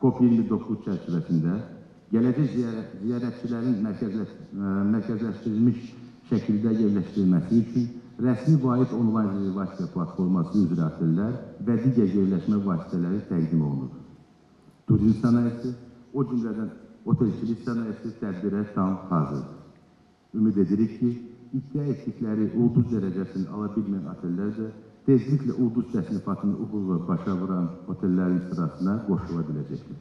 COP29 çərçivəsində gələcək ziyarət, ziyarətçilərin mərkəzləş, ə, mərkəzləşdirilmiş şəkildə yerləşdirilməsi üçün rəsmi vaid onlayn rezervasiya platforması üzrə otellər və digər yerləşmə vasitələri təqdim olunur. Turizm sənayesi, o cümlədən otelçilik sənayesi tədbirə tam hazırdır. Ümid edirik ki, iddia etdikləri ulduz dərəcəsini ala bilməyən otellər də tezliklə ulduz təsnifatını uğurla başa vuran otellərin sırasına qoşula biləcəkdir.